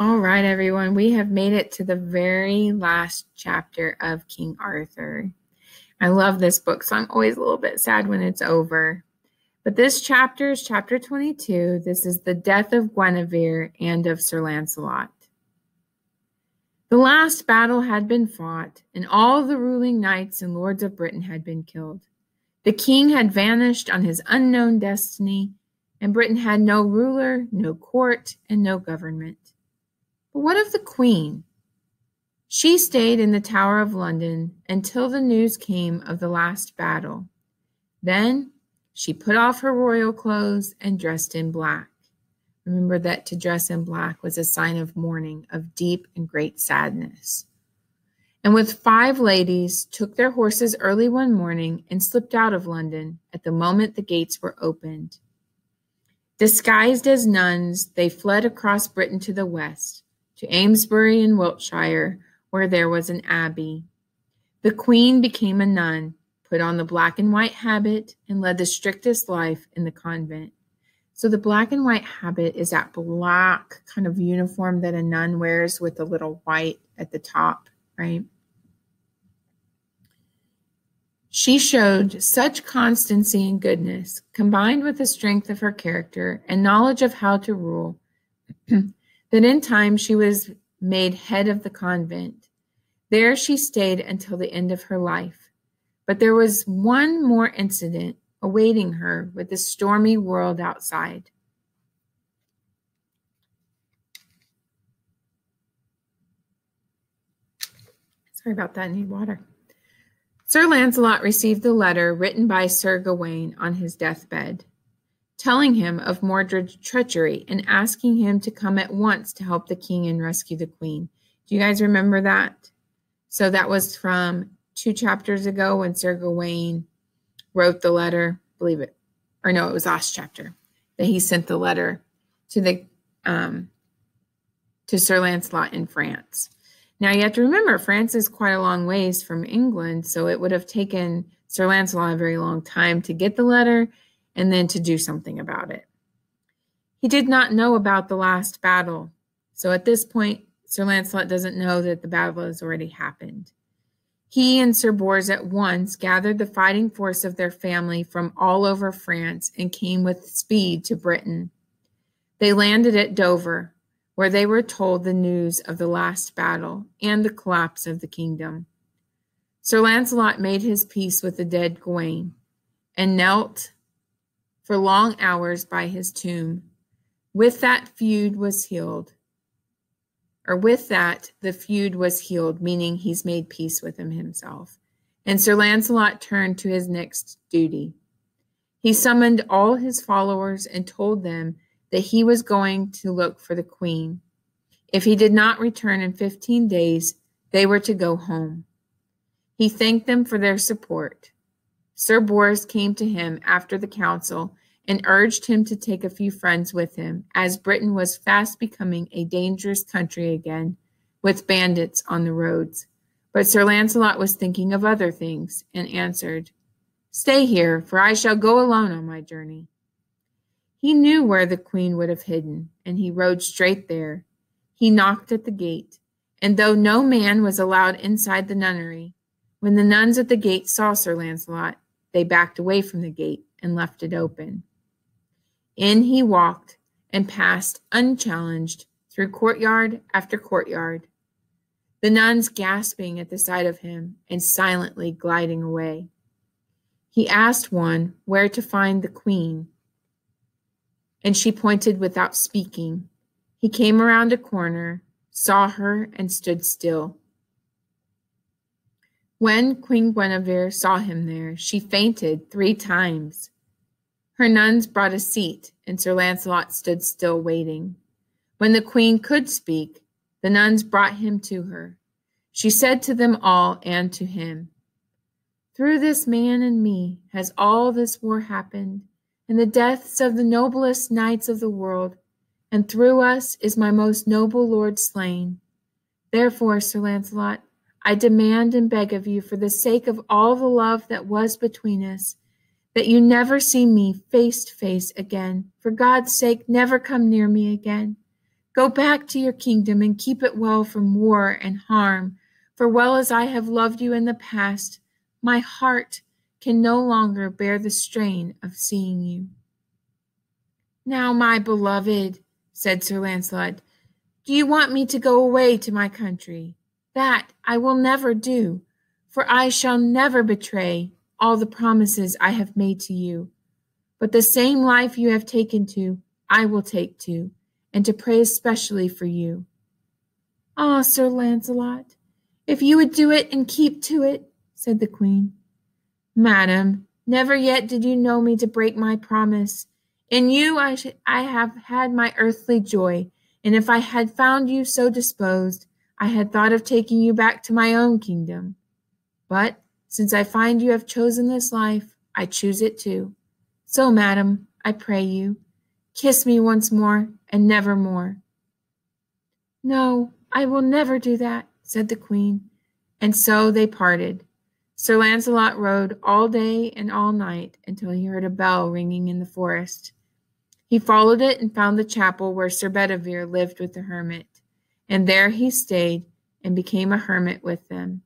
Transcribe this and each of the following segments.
All right, everyone, we have made it to the very last chapter of King Arthur. I love this book, so I'm always a little bit sad when it's over. But this chapter is chapter 22. This is the death of Guinevere and of Sir Lancelot. The last battle had been fought, and all the ruling knights and lords of Britain had been killed. The king had vanished on his unknown destiny, and Britain had no ruler, no court, and no government. But what of the queen? She stayed in the Tower of London until the news came of the last battle. Then she put off her royal clothes and dressed in black. Remember that to dress in black was a sign of mourning, of deep and great sadness. And with five ladies, took their horses early one morning and slipped out of London at the moment the gates were opened. Disguised as nuns, they fled across Britain to the west, to Amesbury in Wiltshire, where there was an abbey. The queen became a nun, put on the black and white habit, and led the strictest life in the convent. So the black and white habit is that black kind of uniform that a nun wears with a little white at the top, right? She showed such constancy and goodness, combined with the strength of her character and knowledge of how to rule, that in time she was made head of the convent. There she stayed until the end of her life. But there was one more incident awaiting her with the stormy world outside. Sorry about that, I need water. Sir Lancelot received the letter written by Sir Gawain on his deathbed, telling him of Mordred's treachery and asking him to come at once to help the king and rescue the queen. Do you guys remember that? So that was from two chapters ago when Sir Gawain wrote the letter, believe it, or no, it was last chapter that he sent the letter to the um, to Sir Lancelot in France. Now you have to remember, France is quite a long ways from England, so it would have taken Sir Lancelot a very long time to get the letter and then to do something about it. He did not know about the last battle, so at this point, Sir Lancelot doesn't know that the battle has already happened. He and Sir Bors at once gathered the fighting force of their family from all over France and came with speed to Britain. They landed at Dover, where they were told the news of the last battle and the collapse of the kingdom. Sir Launcelot made his peace with the dead Gawain and knelt for long hours by his tomb. With that feud was healed or with that, the feud was healed, meaning he's made peace with him himself. And Sir Launcelot turned to his next duty. He summoned all his followers and told them that he was going to look for the queen. If he did not return in 15 days, they were to go home. He thanked them for their support. Sir Bors came to him after the council and urged him to take a few friends with him, as Britain was fast becoming a dangerous country again, with bandits on the roads. But Sir Launcelot was thinking of other things, and answered, Stay here, for I shall go alone on my journey. He knew where the queen would have hidden, and he rode straight there. He knocked at the gate, and though no man was allowed inside the nunnery, when the nuns at the gate saw Sir Launcelot, they backed away from the gate and left it open. In he walked and passed unchallenged through courtyard after courtyard, the nuns gasping at the sight of him and silently gliding away. He asked one where to find the queen, and she pointed without speaking. He came around a corner, saw her, and stood still. When Queen Guinevere saw him there, she fainted three times. Her nuns brought a seat, and Sir Launcelot stood still waiting. When the queen could speak, the nuns brought him to her. She said to them all and to him, Through this man and me has all this war happened, and the deaths of the noblest knights of the world, and through us is my most noble lord slain. Therefore, Sir Launcelot, I demand and beg of you, for the sake of all the love that was between us, that you never see me face to face again. For God's sake, never come near me again. Go back to your kingdom and keep it well from war and harm. For well as I have loved you in the past, my heart can no longer bear the strain of seeing you. Now, my beloved, said Sir Launcelot, do you want me to go away to my country? That I will never do, for I shall never betray all the promises I have made to you. But the same life you have taken to, I will take to and to pray especially for you. Ah, Sir Launcelot, if you would do it and keep to it, said the queen. Madam, never yet did you know me to break my promise. In you I, I have had my earthly joy, and if I had found you so disposed, I had thought of taking you back to my own kingdom. But since I find you have chosen this life, I choose it too. So, madam, I pray you, kiss me once more and never more. No, I will never do that, said the queen. And so they parted. Sir Launcelot rode all day and all night until he heard a bell ringing in the forest. He followed it and found the chapel where Sir Bedivere lived with the hermit, and there he stayed and became a hermit with them.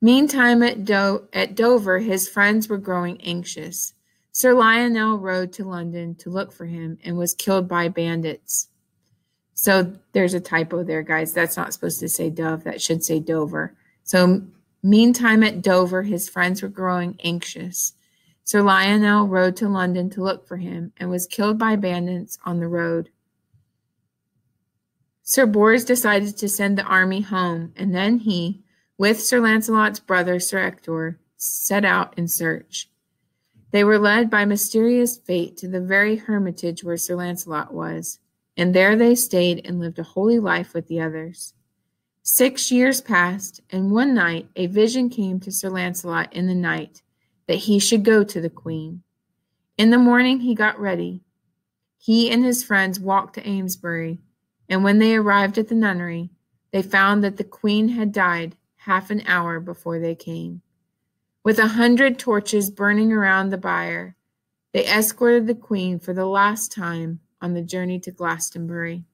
Meantime, at, Do- at Dover, his friends were growing anxious. Sir Lionel rode to London to look for him and was killed by bandits. So there's a typo there, guys. That's not supposed to say Dove. That should say Dover. So, meantime, at Dover, his friends were growing anxious. Sir Lionel rode to London to look for him and was killed by bandits on the road. Sir Bors decided to send the army home, and then he, with Sir Launcelot's brother, Sir Ector, set out in search. They were led by mysterious fate to the very hermitage where Sir Launcelot was, and there they stayed and lived a holy life with the others. Six years passed, and one night a vision came to Sir Launcelot in the night that he should go to the queen. In the morning he got ready. He and his friends walked to Amesbury, and when they arrived at the nunnery, they found that the queen had died half an hour before they came. With a hundred torches burning around the bier, they escorted the queen for the last time on the journey to Glastonbury.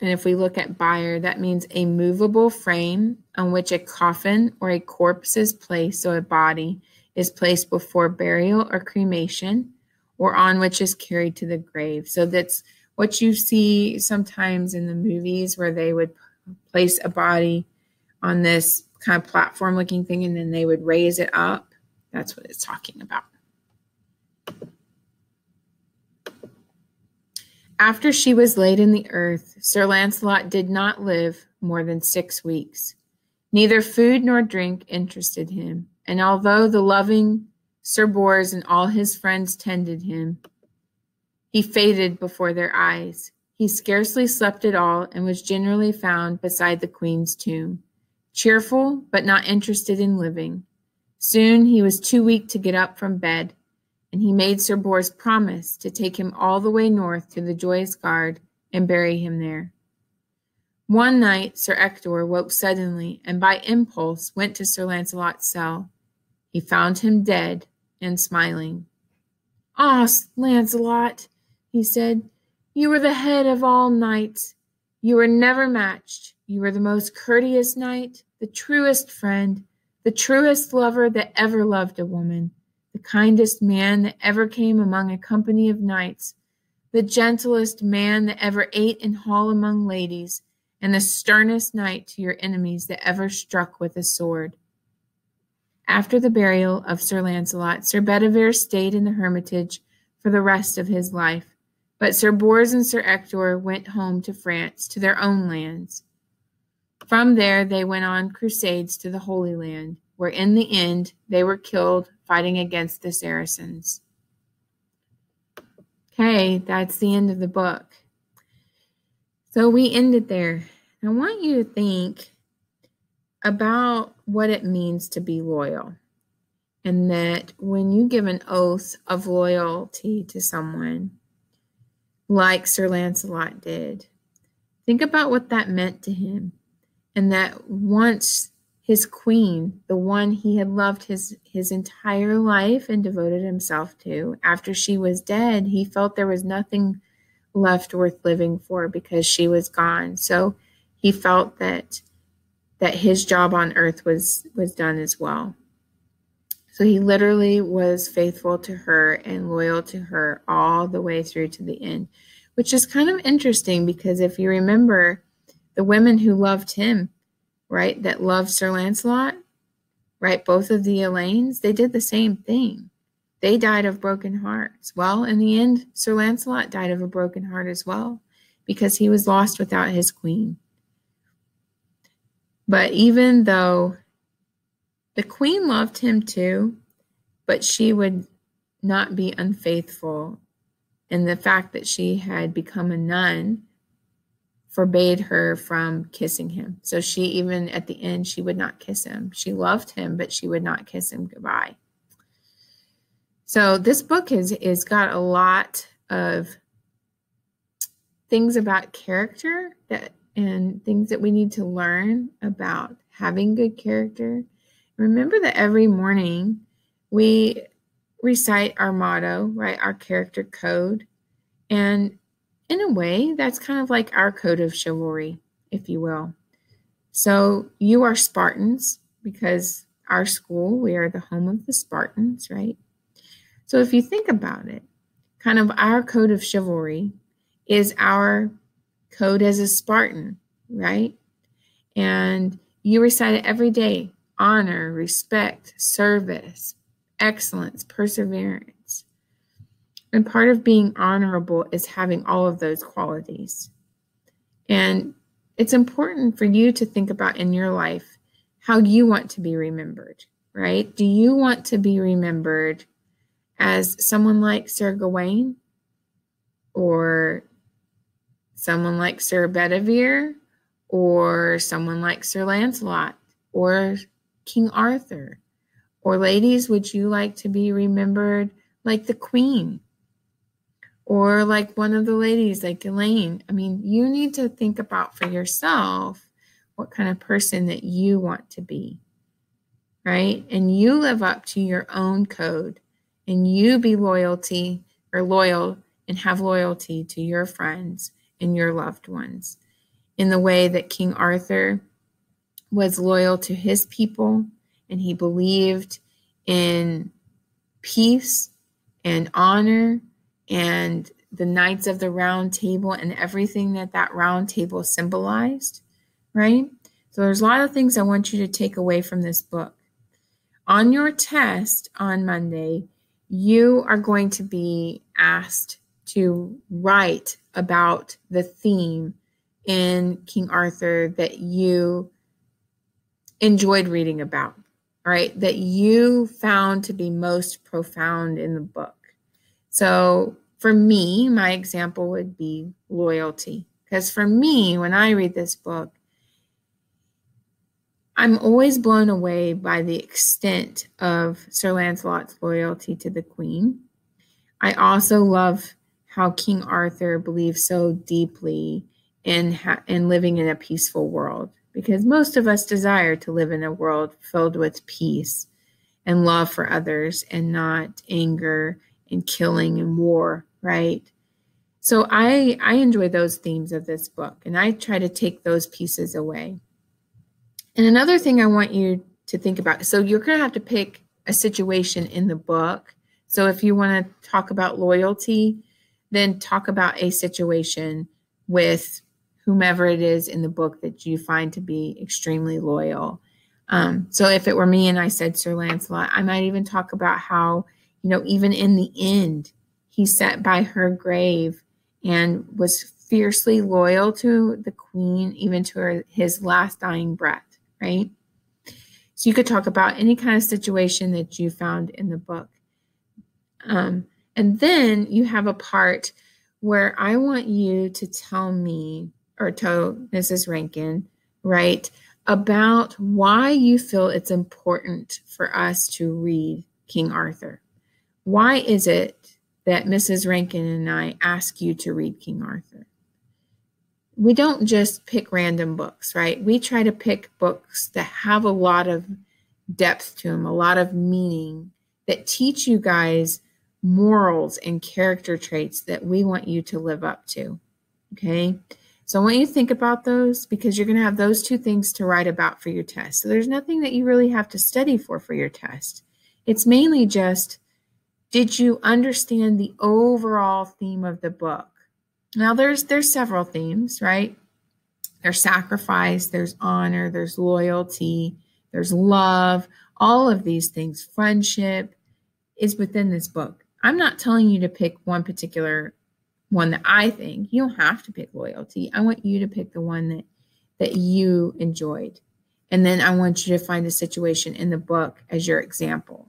And if we look at bier, that means a movable frame on which a coffin or a corpse is placed, so a body is placed before burial or cremation, or on which is carried to the grave. So that's what you see sometimes in the movies where they would place a body on this kind of platform looking thing and then they would raise it up. That's what it's talking about. After she was laid in the earth, Sir Launcelot did not live more than six weeks. Neither food nor drink interested him, and although the loving Sir Bors and all his friends tended him, he faded before their eyes. He scarcely slept at all and was generally found beside the queen's tomb cheerful but not interested in living. Soon he was too weak to get up from bed, and he made Sir Bors promise to take him all the way north to the Joyous Gard and bury him there. One night Sir Ector woke suddenly and by impulse went to Sir Launcelot's cell. He found him dead and smiling. Ah, Launcelot, he said, you were the head of all knights. You were never matched. You were the most courteous knight, the truest friend, the truest lover that ever loved a woman, the kindest man that ever came among a company of knights, the gentlest man that ever ate in hall among ladies, and the sternest knight to your enemies that ever struck with a sword. After the burial of Sir Launcelot, Sir Bedivere stayed in the hermitage for the rest of his life, but Sir Bors and Sir Ector went home to France, to their own lands. From there, they went on crusades to the Holy Land, where in the end they were killed fighting against the Saracens. Okay, that's the end of the book. So we ended there. I want you to think about what it means to be loyal. And that when you give an oath of loyalty to someone, like Sir Lancelot did, think about what that meant to him and that once his queen, the one he had loved his, his entire life and devoted himself to. After she was dead, he felt there was nothing left worth living for because she was gone. So he felt that that his job on earth was was done as well. So he literally was faithful to her and loyal to her all the way through to the end, which is kind of interesting because if you remember the women who loved him, right, that loved Sir Lancelot, right, both of the Elaines, they did the same thing. They died of broken hearts. Well, in the end, Sir Lancelot died of a broken heart as well because he was lost without his queen. But even though the queen loved him too, but she would not be unfaithful. And the fact that she had become a nun forbade her from kissing him. So she, even at the end, she would not kiss him. She loved him, but she would not kiss him goodbye. So this book is is got a lot of things about character that and things that we need to learn about having good character Remember that every morning we recite our motto, right? Our character code. And in a way, that's kind of like our code of chivalry, if you will. So you are Spartans because our school, we are the home of the Spartans, right? So if you think about it, kind of our code of chivalry is our code as a Spartan, right? And you recite it every day honor, respect, service, excellence, perseverance. And part of being honorable is having all of those qualities. And it's important for you to think about in your life how you want to be remembered, right? Do you want to be remembered as someone like Sir Gawain or someone like Sir Bedivere or someone like Sir Lancelot or King Arthur? Or, ladies, would you like to be remembered like the Queen? Or like one of the ladies, like Elaine? I mean, you need to think about for yourself what kind of person that you want to be, right? And you live up to your own code and you be loyalty or loyal and have loyalty to your friends and your loved ones in the way that King Arthur was loyal to his people and he believed in peace and honor and the knights of the round table and everything that that round table symbolized right? So there's a lot of things i want you to take away from this book. On your test on monday you are going to be asked to write about the theme in king arthur that you enjoyed reading about, right? That you found to be most profound in the book. So for me, my example would be loyalty. Because for me, when I read this book, I'm always blown away by the extent of Sir Lancelot's loyalty to the Queen. I also love how King Arthur believes so deeply in, ha- in living in a peaceful world because most of us desire to live in a world filled with peace and love for others and not anger and killing and war, right? So I I enjoy those themes of this book and I try to take those pieces away. And another thing I want you to think about so you're going to have to pick a situation in the book. So if you want to talk about loyalty, then talk about a situation with whomever it is in the book that you find to be extremely loyal. Um, so if it were me and I said Sir Lancelot, I might even talk about how, you know, even in the end, he sat by her grave and was fiercely loyal to the queen, even to her, his last dying breath, right? So you could talk about any kind of situation that you found in the book. Um, and then you have a part where I want you to tell me or tell Mrs. Rankin, right, about why you feel it's important for us to read King Arthur. Why is it that Mrs. Rankin and I ask you to read King Arthur? we don't just pick random books, right? We try to pick books that have a lot of depth to them, a lot of meaning that teach you guys morals and character traits that we want you to live up to. Okay. So I want you to think about those because you're going to have those two things to write about for your test. So there's nothing that you really have to study for for your test. It's mainly just did you understand the overall theme of the book? Now there's there's several themes, right? There's sacrifice, there's honor, there's loyalty, there's love, all of these things, friendship is within this book. I'm not telling you to pick one particular one that I think. You don't have to pick loyalty. I want you to pick the one that that you enjoyed. And then I want you to find a situation in the book as your example.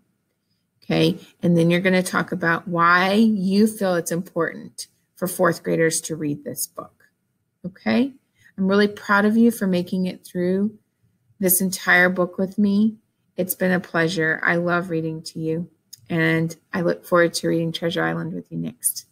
Okay? And then you're going to talk about why you feel it's important for fourth graders to read this book. Okay? I'm really proud of you for making it through this entire book with me. It's been a pleasure. I love reading to you, and I look forward to reading Treasure Island with you next.